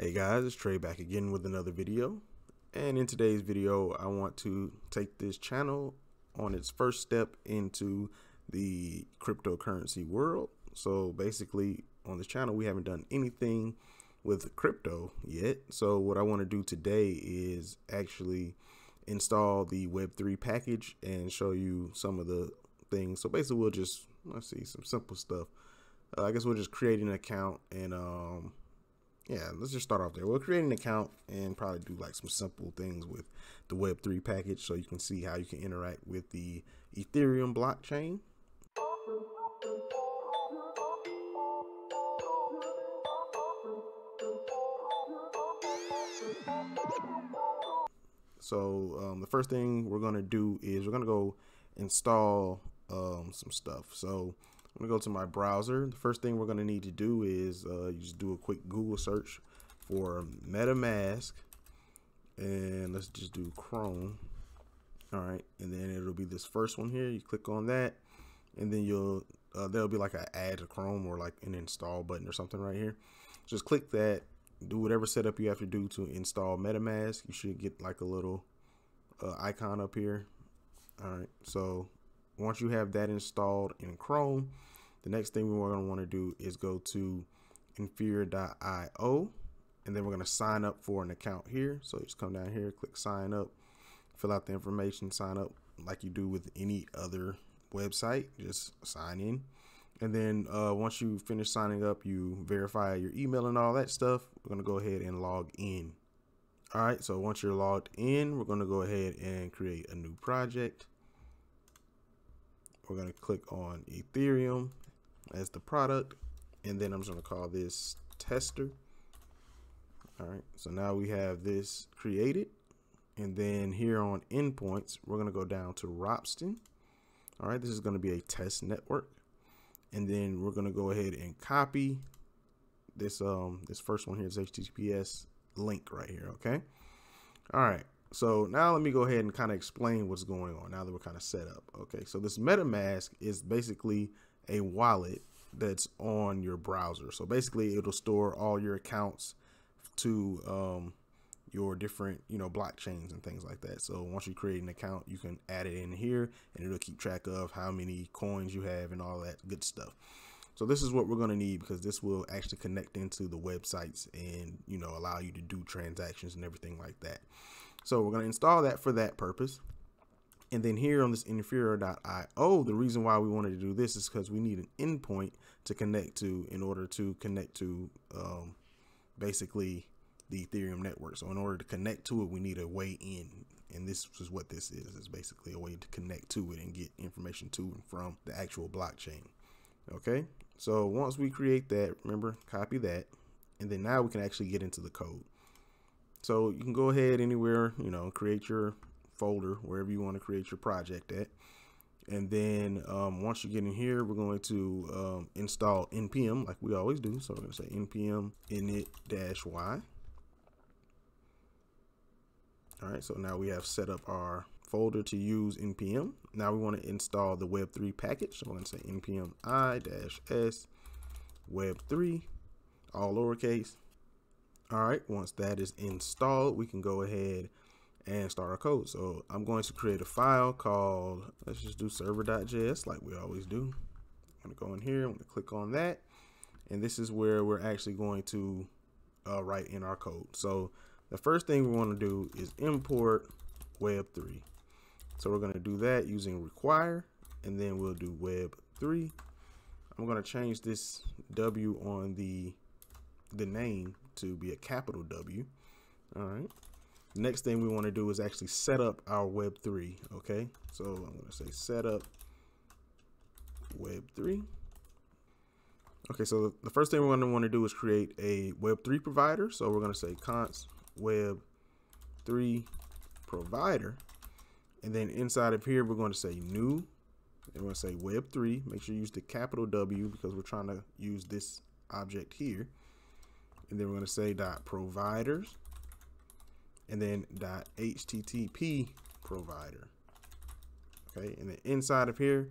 Hey guys, it's Trey back again with another video. And in today's video, I want to take this channel on its first step into the cryptocurrency world. So basically on this channel, we haven't done anything with crypto yet. So what I want to do today is actually install the Web3 package and show you some of the things. So basically we'll just, let's see, some simple stuff. Uh, I guess we'll just create an account and um, yeah, let's just start off there. We'll create an account and probably do like some simple things with the Web3 package so you can see how you can interact with the Ethereum blockchain. So um, the first thing we're going to do is we're going to go install um, some stuff. So I'm gonna go to my browser. The first thing we're gonna need to do is uh, you just do a quick Google search for MetaMask, and let's just do Chrome. All right, and then it'll be this first one here. You click on that, and then you'll uh, there'll be like an add to Chrome or like an install button or something right here. Just click that. Do whatever setup you have to do to install MetaMask. You should get like a little uh, icon up here. All right, so once you have that installed in Chrome, the next thing we're going to want to do is go to infura.io and then we're going to sign up for an account here. So just come down here, click sign up, fill out the information, sign up like you do with any other website, just sign in. And then uh, once you finish signing up, you verify your email and all that stuff. We're going to go ahead and log in. All right, so once you're logged in, we're going to go ahead and create a new project. We're going to click on Ethereum as the product. And then I'm just going to call this tester. All right. So now we have this created. And then here on endpoints, we're going to go down to Ropsten. All right. This is going to be a test network. And then we're going to go ahead and copy this um this first one here is https link right here okay all right so now let me go ahead and kind of explain what's going on now that we're kind of set up okay so this metamask is basically a wallet that's on your browser. So basically, it'll store all your accounts to um, your different, you know, blockchains and things like that. So once you create an account, you can add it in here and it'll keep track of how many coins you have and all that good stuff. So this is what we're going to need because this will actually connect into the websites and, you know, allow you to do transactions and everything like that. So we're going to install that for that purpose. And then here on this infura.io, the reason why we wanted to do this is because we need an endpoint to connect to in order to connect to um, basically the Ethereum network. So in order to connect to it, we need a way in. And this is what this is. It's basically a way to connect to it and get information to and from the actual blockchain. Okay. So once we create that, remember, copy that. And then now we can actually get into the code. So you can go ahead anywhere, you know, create your folder wherever you want to create your project at. And then um, once you get in here, we're going to um, install npm like we always do. So we're going to say npm init-y. All right, so now we have set up our folder to use npm. Now we want to install the web3 package. So we're going to say npm i-s web3, all lowercase. All right, once that is installed, we can go ahead and start our code. So I'm going to create a file called, let's just do server.js like we always do. I'm gonna go in here, I'm gonna click on that. And this is where we're actually going to uh, write in our code. So the first thing we wanna do is import web3. So we're gonna do that using require, and then we'll do web3. I'm gonna change this W on the, the name to be a capital W. All right. Next thing we want to do is actually set up our Web3. Okay, so I'm going to say set up Web3. Okay, so the first thing we're going to want to do is create a Web3 provider. So we're going to say const Web3 provider. And then inside of here, we're going to say new. And we're going to say Web3. Make sure you use the capital W because we're trying to use this object here. And then we're going to say dot providers and then dot .http provider. Okay, and then inside of here,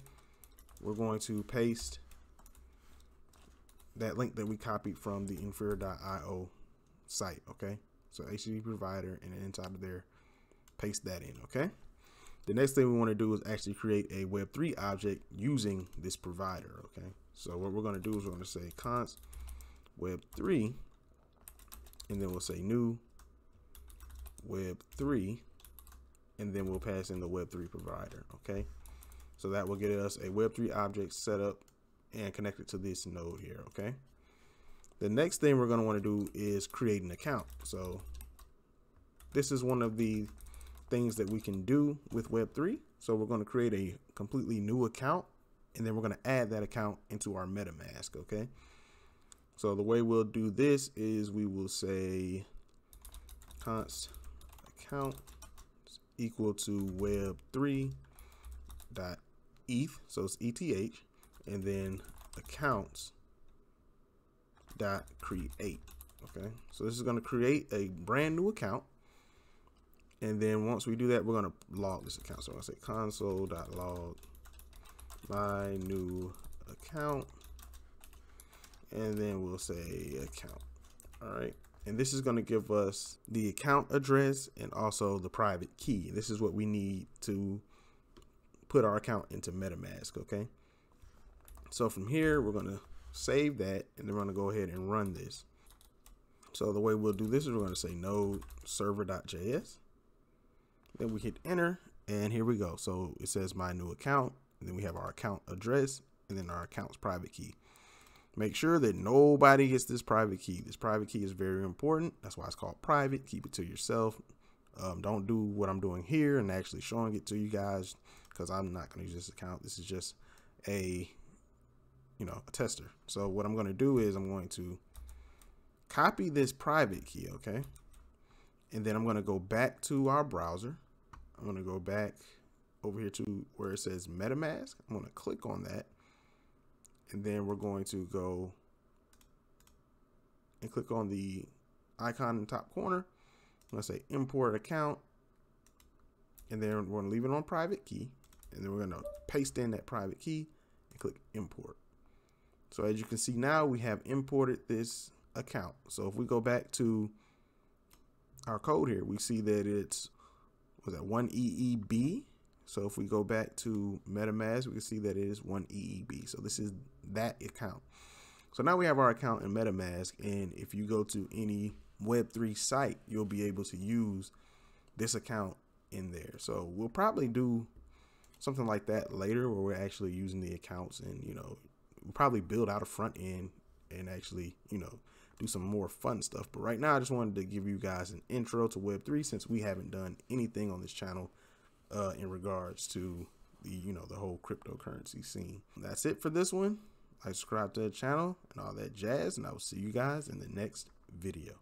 we're going to paste that link that we copied from the infura.io site. Okay. So HTTP provider and then inside of there, paste that in. Okay. The next thing we want to do is actually create a Web3 object using this provider. Okay. So what we're going to do is we're going to say const Web3 and then we'll say new Web3 and then we'll pass in the Web3 provider. Okay. So that will get us a Web3 object set up and connected to this node here. Okay. The next thing we're going to want to do is create an account. So this is one of the things that we can do with Web3. So we're going to create a completely new account and then we're going to add that account into our MetaMask. Okay. So the way we'll do this is we will say const account equal to web3 dot eth so it's eth and then accounts dot create okay? So this is going to create a brand new account and then once we do that we're going to log this account. So i'm going to say console dot log my new account and then we'll say account. All right? And this is going to give us the account address and also the private key. This is what we need to put our account into metamask okay? So from here we're going to save that and then we're going to go ahead and run this. So the way we'll do this is we're going to say node server.js then we hit enter and here we go. So it says my new account and then we have our account address and then our account's private key Make sure that nobody gets this private key. This private key is very important. That's why it's called private. Keep it to yourself. Um, don't do what I'm doing here and actually showing it to you guys because I'm not going to use this account. This is just a, you know, a tester. So what I'm going to do is I'm going to copy this private key, okay? And then I'm going to go back to our browser. I'm going to go back over here to where it says MetaMask. I'm going to click on that and then we're going to go and click on the icon in the top corner. Let's say import account, and then we're going to leave it on private key, and then we're going to paste in that private key and click import. So as you can see now, we have imported this account. So if we go back to our code here, we see that it's was that one EEB so if we go back to MetaMask, we can see that it is one EEB. So this is that account. So now we have our account in MetaMask. And if you go to any Web3 site, you'll be able to use this account in there. So we'll probably do something like that later where we're actually using the accounts and, you know, we'll probably build out a front end and actually, you know, do some more fun stuff. But right now, I just wanted to give you guys an intro to Web3 since we haven't done anything on this channel uh, in regards to the you know the whole cryptocurrency scene. That's it for this one. I subscribe to the channel and all that jazz, and I will see you guys in the next video.